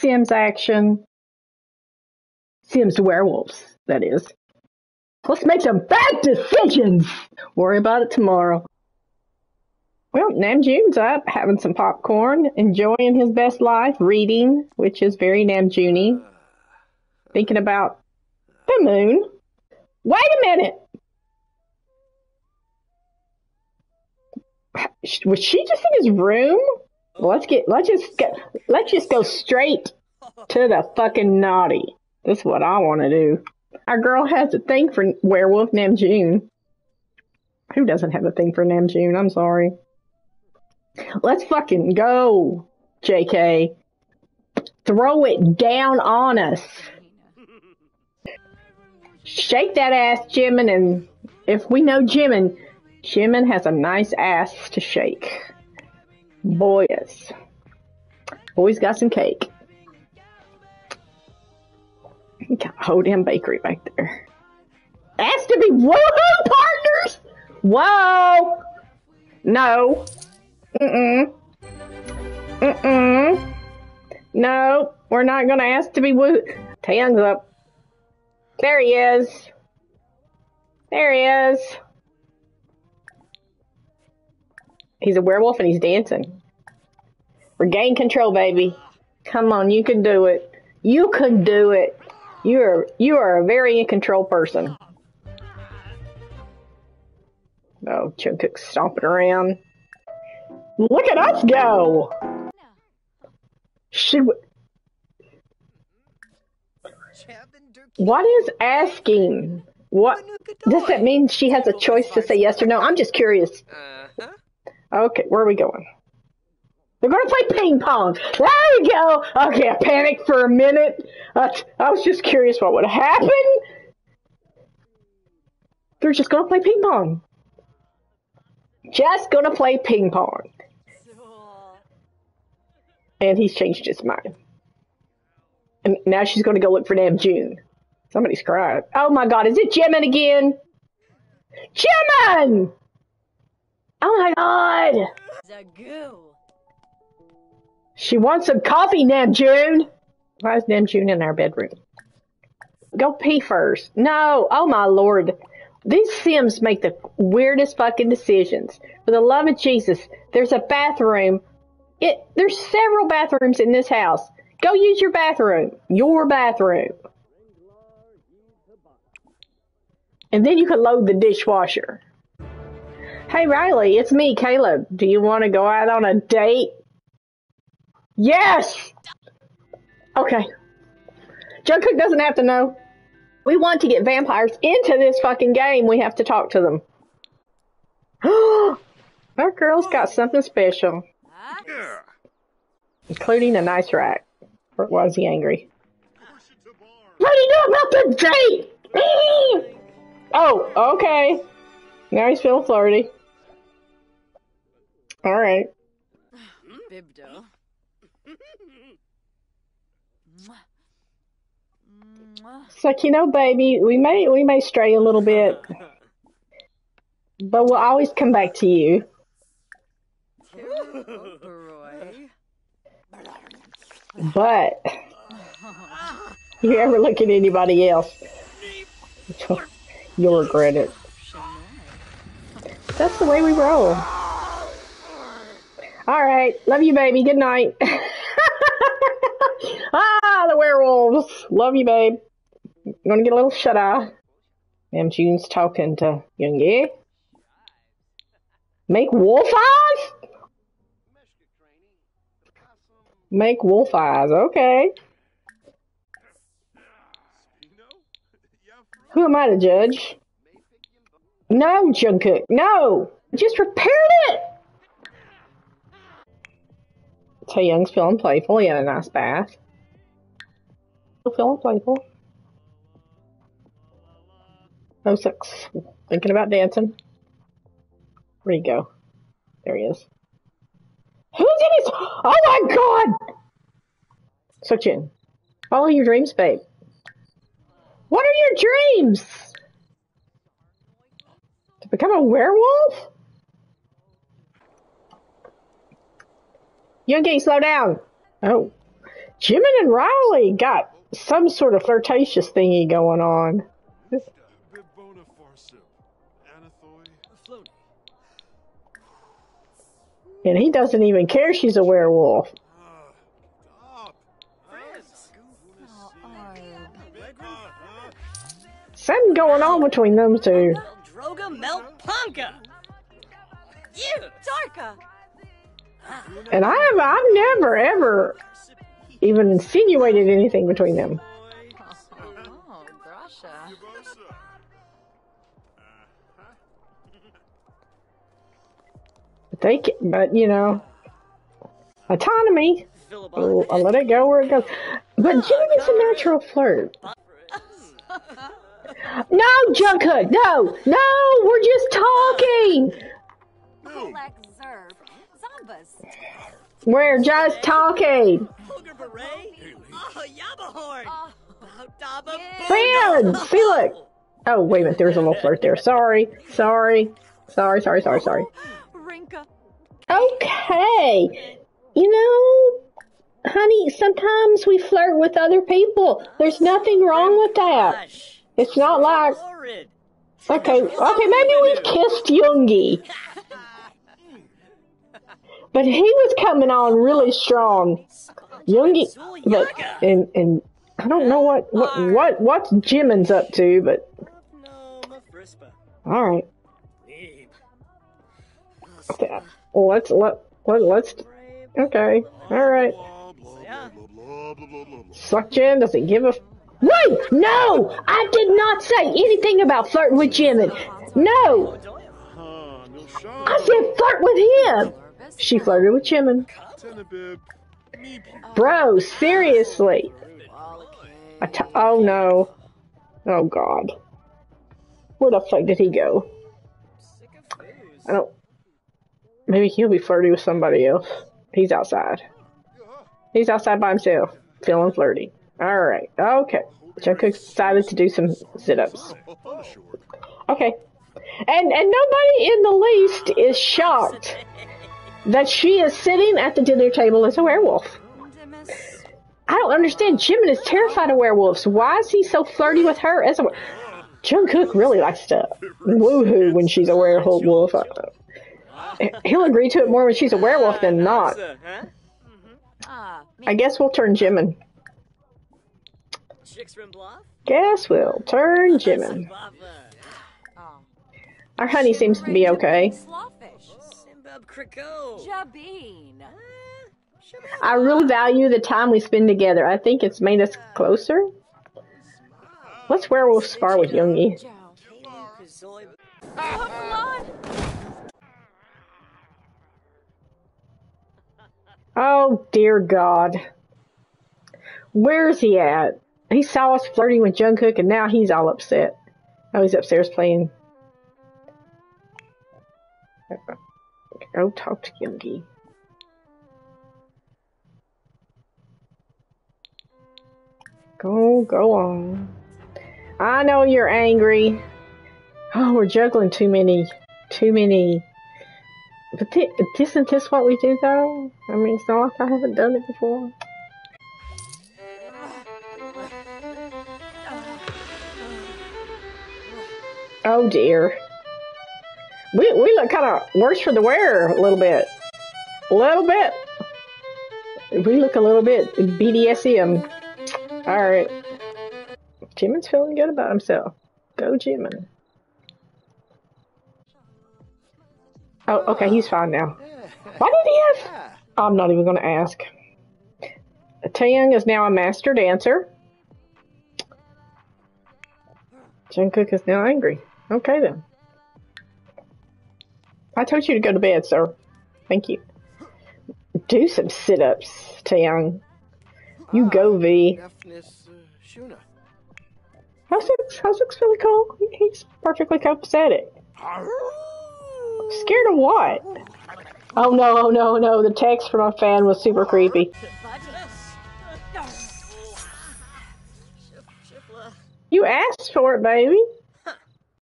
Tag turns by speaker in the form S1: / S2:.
S1: Sims action. Sims werewolves, that is. Let's make some bad decisions. Worry about it tomorrow. Well, Namjoon's up, having some popcorn, enjoying his best life, reading, which is very Namjoony. Thinking about the moon. Wait a minute! Was she just in his room? Let's get, let's just get, let's just go straight to the fucking naughty. This is what I want to do. Our girl has a thing for werewolf Namjoon. Who doesn't have a thing for Namjoon? I'm sorry. Let's fucking go, JK. Throw it down on us. Shake that ass, Jimin, and if we know Jimin, Jimin has a nice ass to shake. Boys. Boys got some cake. Got a whole Damn Bakery back there. Has to be woohoo partners! Whoa! No. Mm-mm. Mm-mm. No, we're not gonna ask to be woo. Taehyung's up. There he is. There he is. He's a werewolf and he's dancing. Regain control, baby. Come on, you can do it. You can do it. You are you are a very in control person. Oh, Jungkook's stomping around. Look at us go! Should we... What is asking? What does that mean? She has a choice to say yes or no. I'm just curious. Uh-huh. Okay, where are we going? They're going to play ping pong. There you go. Okay, I panicked for a minute. Uh, I was just curious what would happen. They're just going to play ping pong. Just going to play ping pong. And he's changed his mind. And now she's going to go look for Namjoon. Somebody's crying. Oh my god, is it Jimin again? Jimin! Oh my god! She wants some coffee, Namjoon! Why is Namjoon in our bedroom? Go pee first. No! Oh my lord. These Sims make the weirdest fucking decisions. For the love of Jesus, there's a bathroom. It there's several bathrooms in this house. Go use your bathroom. Your bathroom. And then you can load the dishwasher. Hey Riley, it's me, Caleb. Do you want to go out on a date? Yes! Okay. Jungkook doesn't have to know. We want to get vampires into this fucking game. We have to talk to them. Our girl's got something special. Including a nice rack. Or was he angry? What do you know about the date? oh, okay. Now he's feeling flirty. Alright. Bibdo. It's like, you know, baby, we may we may stray a little bit. But we'll always come back to you. But you ever look at anybody else, you'll regret it. That's the way we roll. All right, love you, baby. Good night. ah, the werewolves. Love you, babe. You gonna get a little shut eye. June's talking to Yoongi. Make wolf eyes? Make wolf eyes, okay. Who am I to judge? No, Jungkook, no! Just repaired it! Taehyung's feeling playful. He had a nice bath. Still feeling playful. Oh, six. Thinking about dancing. Where'd he go? There he is. Who's in his? Oh my god! Seokjin. Follow your dreams, babe. What are your dreams? To become a werewolf? Yoongi, slow down. Oh. Jimin and Riley got some sort of flirtatious thingy going on. And he doesn't even care she's a werewolf. Something going on between them two. Droga Melpanka. You, Darka. And I have I've never ever even insinuated anything between them. Oh, But they, can, but you know, autonomy. I'll, let it go where it goes. But Jimmy's a natural flirt. No, Jungkook, no, no, we're just talking. We're just talking. Fan, see look. Oh, wait a minute, there's a little flirt there. Sorry, sorry, sorry, sorry, sorry, sorry. Okay, you know, honey, sometimes we flirt with other people. There's nothing wrong with that. It's not like. Okay, okay, maybe we've kissed Yoongi. But he was coming on really strong. Yoongi, but and and I don't know what what what what's Jimin's up to, but all right. Well, let's let let let's okay, all right. Seokjin doesn't give a Wait! No! I did not say anything about flirting with Jimin. No! I said flirt with him! She flirted with Jimin. Bro, seriously. oh no. Oh god. Where the fuck did he go? I don't. Maybe he'll be flirty with somebody else. He's outside. He's outside by himself, feeling flirty. All right. Okay. Jungkook decided to do some sit-ups. Okay. And and nobody in the least is shocked that she is sitting at the dinner table as a werewolf. I don't understand. Jimin is terrified of werewolves. Why is he so flirty with her as a Jungkook really likes to woohoo when she's a werewolf. He'll agree to it more when she's a werewolf than not. I guess we'll turn Jimin. Guess we'll turn Jimin. Our honey seems to be okay. I really value the time we spend together. I think it's made us closer. Let's werewolf spar with Yoongi. Oh dear God. Where's he at? He saw us flirting with Jungkook and now he's all upset. Oh, he's upstairs playing. Go talk to Yoongi. Go, go on. I know you're angry. Oh, we're juggling too many, too many. But th isn't this what we do, though? I mean, it's not like I haven't done it before. Oh dear. We, we look kind of worse for the wear a little bit. A little bit. We look a little bit BDSM. Alright. Jimin's feeling good about himself. Go Jimin. Oh, okay, he's fine now. Why did he have... I'm not even going to ask. Taehyung is now a master dancer. Jungkook is now angry. Okay then. I told you to go to bed, sir. Thank you. Do some sit-ups, Taehyung. You go, V. How's How's really cool? He's perfectly copacetic. Scared of what? Oh no, oh no, no. The text from a fan was super creepy. You asked for it, baby.